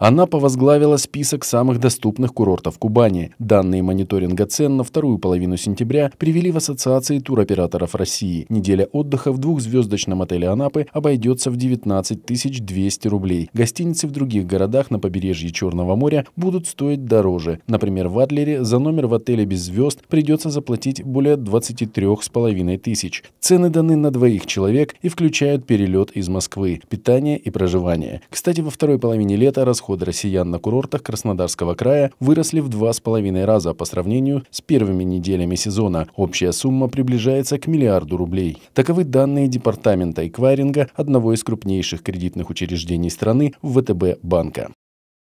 Анапа возглавила список самых доступных курортов Кубани. Данные мониторинга цен на вторую половину сентября привели в Ассоциации туроператоров России. Неделя отдыха в двухзвездочном отеле Анапы обойдется в 19 200 рублей. Гостиницы в других городах на побережье Черного моря будут стоить дороже. Например, в Адлере за номер в отеле без звезд придется заплатить более 23,5 тысяч. Цены даны на двоих человек и включают перелет из Москвы, питание и проживание. Кстати, во второй половине лета расход расходы россиян на курортах Краснодарского края выросли в два с половиной раза по сравнению с первыми неделями сезона. Общая сумма приближается к миллиарду рублей. Таковы данные Департамента эквайринга одного из крупнейших кредитных учреждений страны ВТБ банка.